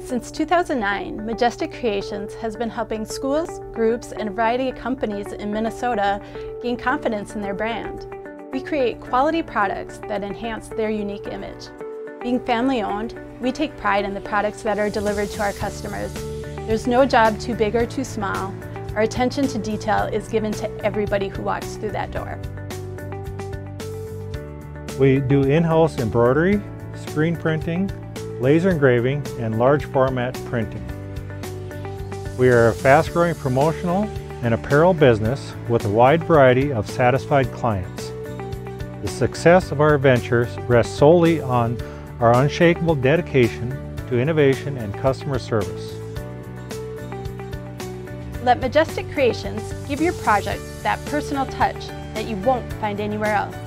Since 2009, Majestic Creations has been helping schools, groups, and a variety of companies in Minnesota gain confidence in their brand. We create quality products that enhance their unique image. Being family owned, we take pride in the products that are delivered to our customers. There's no job too big or too small. Our attention to detail is given to everybody who walks through that door. We do in-house embroidery, screen printing, laser engraving, and large format printing. We are a fast-growing promotional and apparel business with a wide variety of satisfied clients. The success of our ventures rests solely on our unshakable dedication to innovation and customer service. Let Majestic Creations give your project that personal touch that you won't find anywhere else.